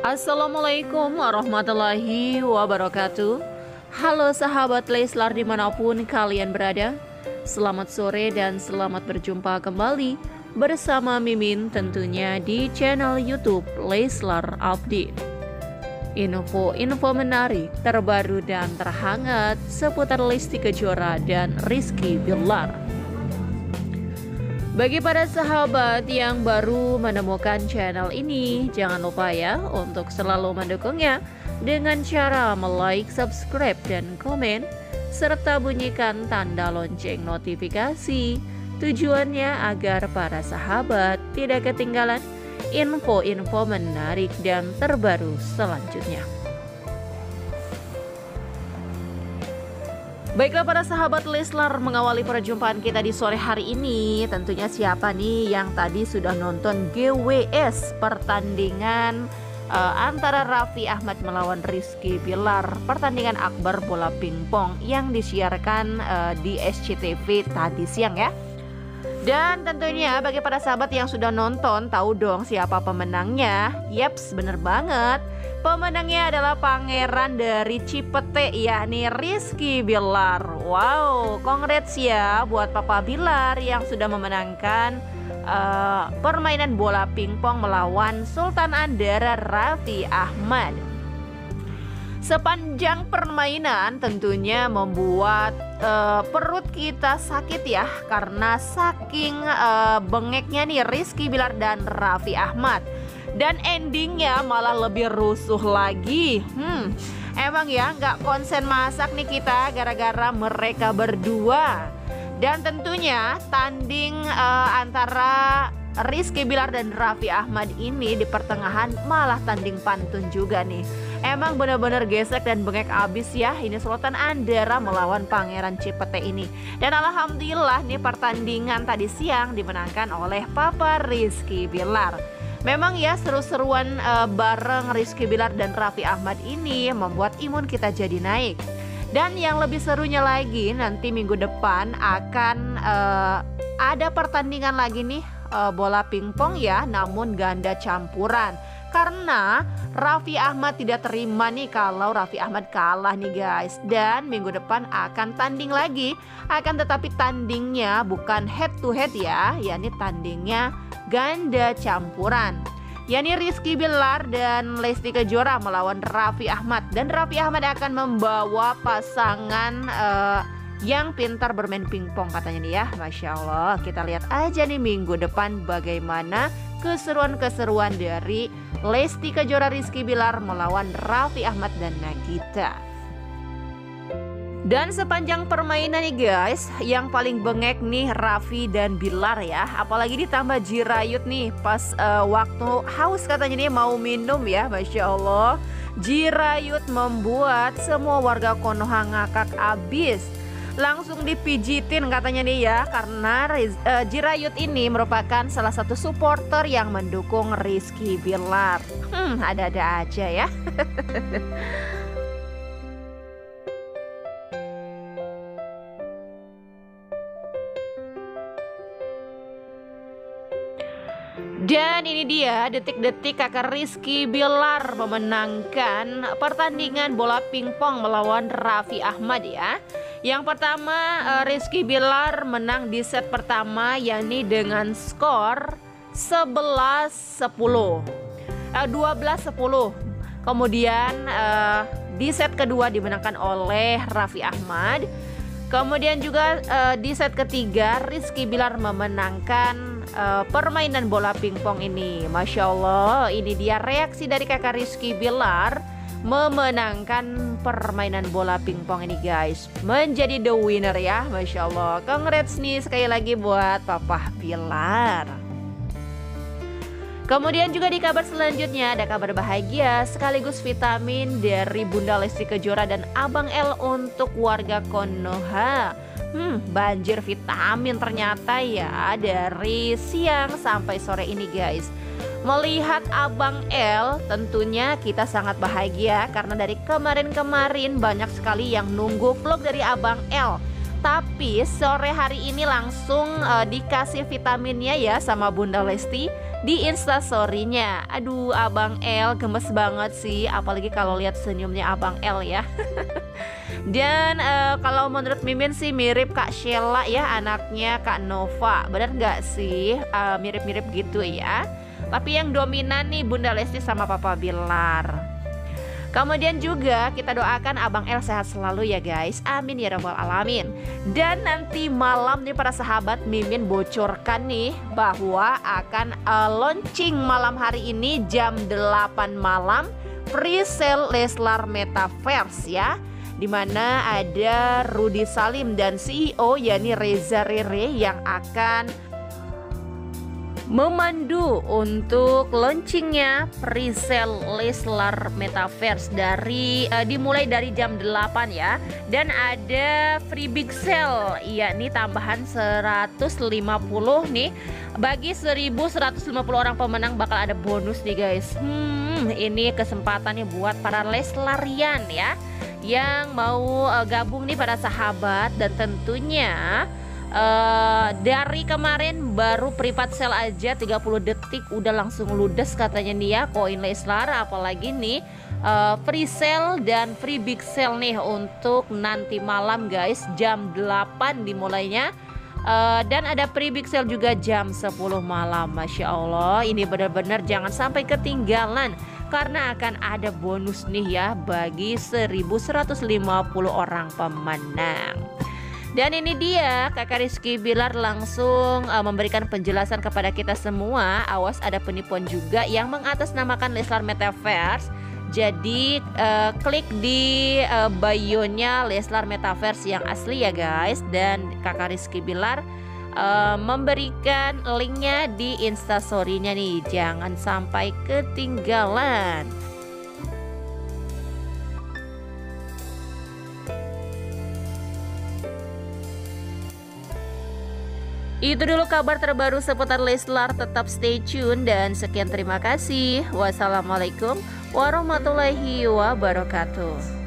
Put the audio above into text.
Assalamualaikum warahmatullahi wabarakatuh. Halo sahabat Leslar di mana pun kalian berada. Selamat sore dan selamat berjumpa kembali Bersama Mimin tentunya di channel Youtube Leslar Update. Info-info menarik, terbaru dan terhangat seputar Lesti Kejora dan Rizky Billar bagi para sahabat yang baru menemukan channel ini, jangan lupa ya untuk selalu mendukungnya dengan cara like, subscribe, dan komen, serta bunyikan tanda lonceng notifikasi. Tujuannya agar para sahabat tidak ketinggalan info-info menarik dan terbaru selanjutnya. Baiklah para sahabat Leslar mengawali perjumpaan kita di sore hari ini. Tentunya siapa nih yang tadi sudah nonton GWS pertandingan uh, antara Raffi Ahmad melawan Rizky Bilar. Pertandingan akbar bola pingpong yang disiarkan uh, di SCTV tadi siang ya dan tentunya bagi para sahabat yang sudah nonton tahu dong siapa pemenangnya Yeps bener banget Pemenangnya adalah pangeran dari Cipete yakni Rizky Bilar. Wow, congrats ya buat Papa Bilar yang sudah memenangkan uh, permainan bola pingpong melawan Sultan Andara Raffi Ahmad. Sepanjang permainan tentunya membuat uh, perut kita sakit ya karena saking uh, bengeknya nih Rizky Bilar dan Raffi Ahmad dan endingnya malah lebih rusuh lagi. Hmm, emang ya nggak konsen masak nih kita gara-gara mereka berdua. Dan tentunya tanding uh, antara Rizky Bilar dan Raffi Ahmad ini di pertengahan malah tanding pantun juga nih. Emang benar-benar gesek dan bengek abis ya ini Sultan Andara melawan Pangeran Cipete ini. Dan alhamdulillah nih pertandingan tadi siang dimenangkan oleh Papa Rizky Bilar. Memang ya seru-seruan uh, bareng Rizky Bilar dan Raffi Ahmad ini membuat imun kita jadi naik. Dan yang lebih serunya lagi nanti minggu depan akan uh, ada pertandingan lagi nih uh, bola pingpong ya, namun ganda campuran. Karena Raffi Ahmad tidak terima nih kalau Raffi Ahmad kalah nih guys. Dan minggu depan akan tanding lagi. Akan tetapi tandingnya bukan head to head ya yakni tandingnya ganda campuran. Yakni Rizky Bilar dan Lesti Kejora melawan Raffi Ahmad. Dan Raffi Ahmad akan membawa pasangan uh, yang pintar bermain pingpong katanya nih ya. Masya Allah. Kita lihat aja nih minggu depan bagaimana keseruan-keseruan dari Lesti Kejora Rizky Bilar melawan Raffi Ahmad dan Nagita dan sepanjang permainan nih guys, yang paling bengek nih Raffi dan Bilar ya. Apalagi ditambah Jirayut nih pas uh, waktu haus katanya nih mau minum ya, masya Allah. Jirayut membuat semua warga Konoha ngakak abis. Langsung dipijitin katanya nih ya, karena uh, Jirayut ini merupakan salah satu supporter yang mendukung Rizky Bilar. Hmm, ada-ada aja ya. Dan ini dia detik-detik kakak Rizky Bilar memenangkan pertandingan bola pingpong melawan Raffi Ahmad ya. Yang pertama eh, Rizky Bilar menang di set pertama yakni dengan skor 11-10. 12-10. Kemudian uh, di set kedua dimenangkan oleh Raffi Ahmad. Kemudian juga uh, di set ketiga Rizky Bilar memenangkan uh, permainan bola pingpong ini. Masya Allah, ini dia reaksi dari kakak Rizky Bilar memenangkan permainan bola pingpong ini guys. Menjadi the winner ya Masya Allah. Congrats nih sekali lagi buat Papa Bilar Kemudian juga di kabar selanjutnya ada kabar bahagia sekaligus vitamin dari Bunda Lesti Kejora dan Abang L untuk warga Konoha. Hmm, banjir vitamin ternyata ya dari siang sampai sore ini guys. Melihat Abang L tentunya kita sangat bahagia karena dari kemarin-kemarin banyak sekali yang nunggu vlog dari Abang L. Tapi sore hari ini langsung uh, dikasih vitaminnya ya sama Bunda Lesti di instastorynya Aduh Abang L gemes banget sih Apalagi kalau lihat senyumnya Abang L ya Dan uh, kalau menurut Mimin sih mirip Kak Sheila ya Anaknya Kak Nova Bener gak sih? Eh, mirip-mirip uh, gitu ya Tapi yang dominan nih Bunda Lesti sama Papa Bilar. Kemudian juga kita doakan Abang El sehat selalu ya guys. Amin ya rabbal alamin. Dan nanti malam nih para sahabat Mimin bocorkan nih Bahwa akan uh, launching malam hari ini jam 8 malam Pre-sale Leslar Metaverse ya. Di mana ada Rudi Salim dan CEO yakni Reza Rere yang akan memandu untuk launchingnya presale Leslar Metaverse dari uh, dimulai dari jam 8 ya. Dan ada free big sale yakni tambahan 150 nih. Bagi 1150 orang pemenang bakal ada bonus nih guys. Hmm ini kesempatannya buat para Leslarian ya yang mau uh, gabung nih para sahabat dan tentunya Uh, dari kemarin baru privat sale aja 30 detik udah langsung ludes katanya nih ya koin Leslar apalagi nih uh, free sale dan free big sale nih untuk nanti malam guys. Jam 8 dimulainya. Uh, dan ada free big sale juga jam 10 malam. Masya Allah ini benar-benar jangan sampai ketinggalan. Karena akan ada bonus nih ya bagi 1150 orang pemenang dan ini dia kakak Rizky Bilar langsung uh, memberikan penjelasan kepada kita semua. Awas ada penipuan juga yang mengatasnamakan Leslar Metaverse. Jadi uh, klik di uh, bio-nya Leslar Metaverse yang asli ya guys. Dan kakak Rizky Bilar uh, memberikan linknya di instastorynya nih. Jangan sampai ketinggalan Itu dulu kabar terbaru seputar Leslar. Tetap stay tune dan sekian terima kasih. Wassalamualaikum warahmatullahi wabarakatuh.